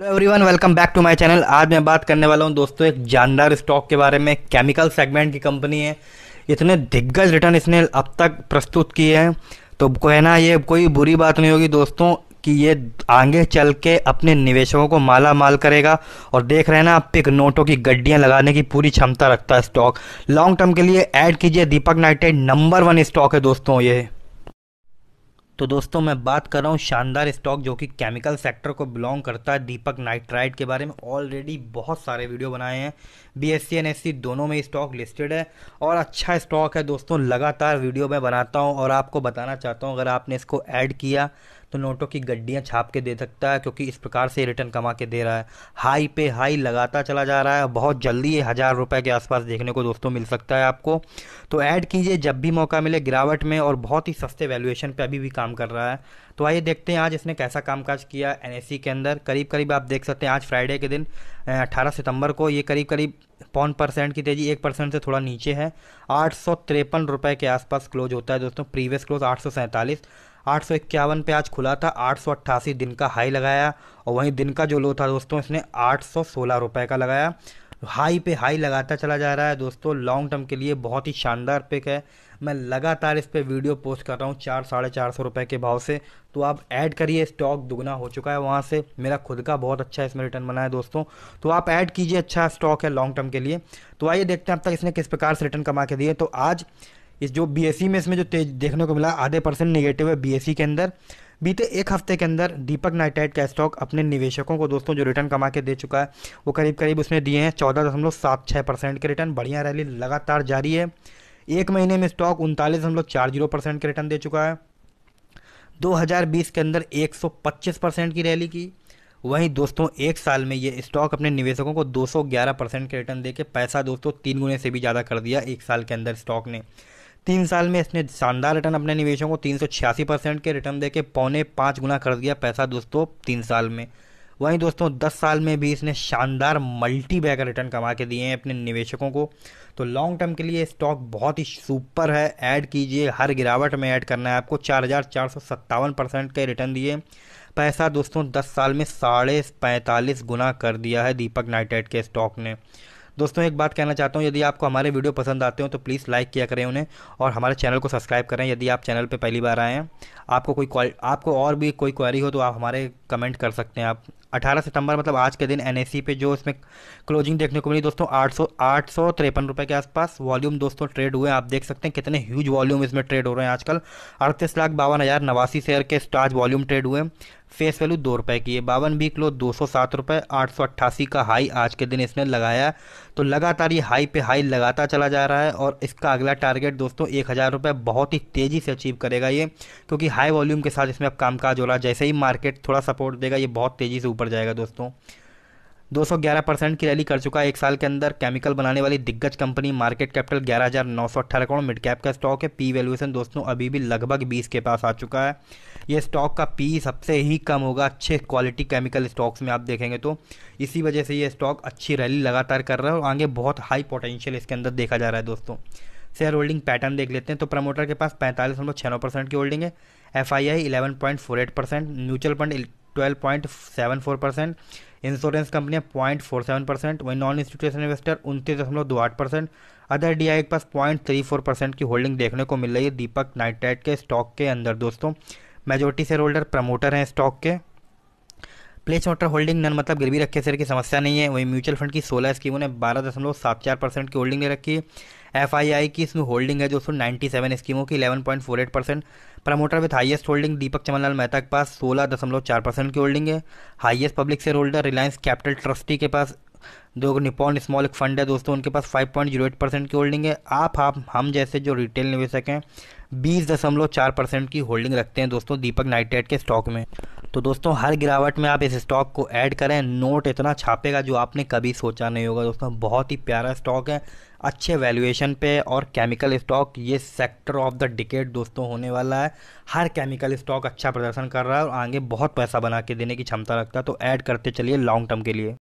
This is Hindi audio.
Hello everyone welcome back to my channel आज मैं बात करने वाला हूँ दोस्तों एक जानदार स्टॉक के बारे में केमिकल सेगमेंट की कंपनी है। इतने दिग्गज रिटर्न इसने अब तक प्रस्तुत किए हैं। तो कहना ये कोई बुरी बात नहीं होगी दोस्तों कि ये आगे चल के अपने निवेशकों को माला माल करेगा। और देख रहे हैं ना पिक नोटों की गड्डियाँ लगाने की पूरी क्षमता रखता है स्टॉक लॉन्ग टर्म के लिए ऐड कीजिए Deepak Nitrite number one stock है दोस्तों ये। तो दोस्तों, मैं बात कर रहा हूँ शानदार स्टॉक जो कि केमिकल सेक्टर को बिलोंग करता है दीपक नाइट्राइड के बारे में। ऑलरेडी बहुत सारे वीडियो बनाए हैं। बी एस सी दोनों में स्टॉक लिस्टेड है और अच्छा स्टॉक है दोस्तों, लगातार वीडियो मैं बनाता हूँ और आपको बताना चाहता हूँ, अगर आपने इसको ऐड किया तो नोटों की गड्डियाँ छाप के दे सकता है, क्योंकि इस प्रकार से रिटर्न कमा के दे रहा है। हाई पे हाई लगाता चला जा रहा है बहुत जल्दी ये हज़ार रुपये के आसपास देखने को दोस्तों मिल सकता है आपको। तो ऐड कीजिए जब भी मौका मिले गिरावट में, और बहुत ही सस्ते वैल्यूएशन पर अभी भी काम कर रहा है। तो आइए देखते हैं आज इसने कैसा कामकाज किया एनएससी के अंदर। करीब करीब आप देख सकते हैं आज फ्राइडे के दिन अठारह सितंबर को ये करीब करीब पौन परसेंट की तेज़ी, एक परसेंट से थोड़ा नीचे है। आठ सौ तिरपन रुपये के आसपास क्लोज होता है दोस्तों प्रीवियस क्लोज आठ सौ सैंतालीस। आठ सौ इक्यावन पे आज खुला था, आठ सौ अट्ठासी दिन का हाई लगाया और वहीं दिन का जो लो था दोस्तों, इसने आठ सौ सोलह का लगाया। हाई पे हाई लगाता चला जा रहा है दोस्तों लॉन्ग टर्म के लिए बहुत ही शानदार पिक है। मैं लगातार इस पर वीडियो पोस्ट कर रहा हूँ, चार, साढ़े चार सौ रुपये के भाव से। तो आप ऐड करिए स्टॉक दुगना हो चुका है वहाँ से। मेरा खुद का बहुत अच्छा इसमें रिटर्न बना है दोस्तों। तो आप ऐड कीजिए अच्छा स्टॉक है लॉन्ग टर्म के लिए। तो आइए देखते हैं अब तक इसने किस प्रकार से रिटर्न कमा के दिए। तो आज इस जो बी में इसमें जो तेज देखने को मिला, आधे परसेंट निगेटिव है बी के अंदर। बीते एक हफ़्ते के अंदर दीपक नाइटाइट का स्टॉक अपने निवेशकों को दोस्तों जो रिटर्न कमा के दे चुका है, वो करीब करीब उसने दिए हैं चौदह दशमलव सात छः परसेंट के रिटर्न बढ़िया रैली लगातार जारी है। एक महीने में स्टॉक उनतालीस दशमलव चार ज़ीरो परसेंट के रिटर्न दे चुका है। 2020 के अंदर 125 परसेंट की रैली की। वहीं दोस्तों, एक साल में ये स्टॉक अपने निवेशकों को 211 परसेंट के रिटर्न देके पैसा दोस्तों तीन गुने से भी ज़्यादा कर दिया एक साल के अंदर स्टॉक ने। तीन साल में इसने शानदार रिटर्न अपने निवेशों को तीन परसेंट के रिटर्न देके पौने पाँच गुना कर दिया पैसा दोस्तों तीन साल में। वहीं दोस्तों, दस साल में भी इसने शानदार मल्टी बैगर रिटर्न कमा के दिए हैं अपने निवेशकों को। तो लॉन्ग टर्म के लिए स्टॉक बहुत ही सुपर है। ऐड कीजिए, हर गिरावट में ऐड करना है आपको। चार हज़ार चार सौ सत्तावन परसेंट के रिटर्न दिए। पैसा दोस्तों, दस साल में साढ़े पैंतालीस गुना कर दिया है दीपक नाइटेड के स्टॉक ने। दोस्तों, एक बात कहना चाहता हूँ, यदि आपको हमारे वीडियो पसंद आते हो तो प्लीज़ लाइक किया करें उन्हें और हमारे चैनल को सब्सक्राइब करें। यदि आप चैनल पर पहली बार आए हैं, आपको कोई आपको और भी कोई क्वारी हो तो आप हमारे कमेंट कर सकते हैं आप। 18 सितंबर मतलब आज के दिन एन पे जो इसमें क्लोजिंग देखने को मिली दोस्तों, आठ सौ आठ सौ तिरपन के आसपास वॉल्यूम दोस्तों ट्रेड हुए आप देख सकते हैं कितने ह्यूज वॉल्यूम इसमें ट्रेड हो रहे हैं आजकल। अड़तीस लाख बावन हज़ार नवासी शेयर के स्टार्ज वॉल्यूम ट्रेड हुए फेस वैल्यू दो रुपये की है। बावन बी किलो, दो सौ सात रुपये आठ सौ अट्ठासी का हाई आज के दिन इसने लगाया। तो लगातार ये हाई पे हाई लगाता चला जा रहा है और इसका अगला टारगेट दोस्तों एक हज़ार रुपये बहुत ही तेज़ी से अचीव करेगा ये, क्योंकि हाई वॉल्यूम के साथ इसमें अब कामकाज हो रहा है। जैसे ही मार्केट थोड़ा सपोर्ट देगा, ये बहुत तेज़ी से ऊपर जाएगा दोस्तों। 211 परसेंट की रैली कर चुका है। एक साल के अंदर केमिकल बनाने वाली दिग्गज कंपनी मार्केट कैपिटल ग्यारह हज़ार नौ सौ अट्ठारह करोड़ मिड कैप का स्टॉक है। पी वैल्यूएशन दोस्तों अभी भी लगभग 20 के पास आ चुका है। ये स्टॉक का पी सबसे ही कम होगा अच्छे क्वालिटी केमिकल स्टॉक्स में आप देखेंगे तो। इसी वजह से ये स्टॉक अच्छी रैली लगातार कर रहा है और आगे बहुत हाई पोटेंशियल इसके अंदर देखा जा रहा है दोस्तों। शेयर होल्डिंग पैटर्न देख लेते हैं तो प्रमोटर के पास पैंतालीस दशमलव छः परसेंट की होल्डिंग है। F I I eleven point four eight percent mutual fund twelve point seven four percent insurance कंपनियाँ पॉइंट फोर सेवन परसेंट वहीं नॉन इंस्टीट्यूशन इन्वेस्टर उनतीस दशमलव दो आठ परसेंट अदर डी आई के पास पॉइंट थ्री फोर परसेंट की होल्डिंग देखने को मिल रही है। दीपक नाइट्राइट के स्टॉक के अंदर दोस्तों मेजोरिटी शेयर होल्डर प्रमोटर हैं स्टॉक के। प्लेस ऑर्डर होल्डिंग नन मतलब गिरवी रखे शेयर की समस्या नहीं है। वहीं म्यूचुअल फंड की सोलह स्कीमों ने बारह दशमलव सात चार परसेंट की होल्डिंग ले रखी है। एफ़ आई आई की इसमें होल्डिंग है जो सौ नाइन्टी सेवन स्कीमों की eleven point four eight percent promoter with highest holding Deepak Chimanlal Mehta के पास सोलह दशमलव चार परसेंट की होल्डिंग है। Highest public share holder Reliance capital trustee के पास जो निपॉन स्मॉल एक फंड है दोस्तों, उनके पास five point zero eight percent की होल्डिंग है। आप आप, हम जैसे जो रिटेल निवेशक हैं बीस दशमलव चार परसेंट की होल्डिंग रखते हैं दोस्तों दीपक नाइट्रेट के स्टॉक में। तो दोस्तों, हर गिरावट में आप इस स्टॉक को ऐड करें। नोट इतना छापेगा जो आपने कभी सोचा नहीं होगा दोस्तों। बहुत ही प्यारा स्टॉक है, अच्छे वैल्यूएशन पे और केमिकल स्टॉक ये सेक्टर ऑफ़ द डिकेट दोस्तों होने वाला है। हर केमिकल स्टॉक अच्छा प्रदर्शन कर रहा है और आगे बहुत पैसा बना के देने की क्षमता रखता है। तो ऐड करते चलिए लॉन्ग टर्म के लिए।